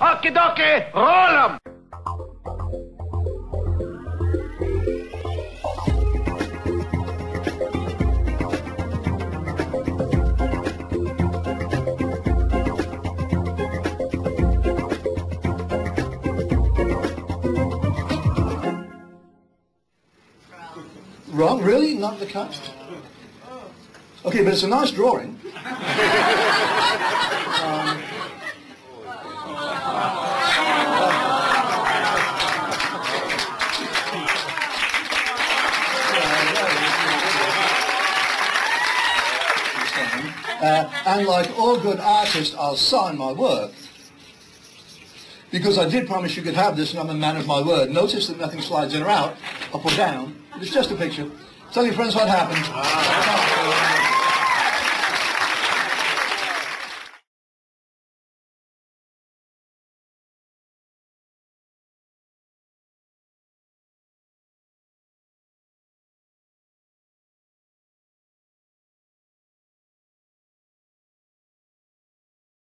Okie dokie, roll 'em! Wrong? Really? Not the cut? Okay, but it's a nice drawing. Uh, and like all good artists, I'll sign my work. Because I did promise you could have this, and I'm a man of my word. Notice that nothing slides in or out, up or down. It's just a picture. Tell your friends what happened.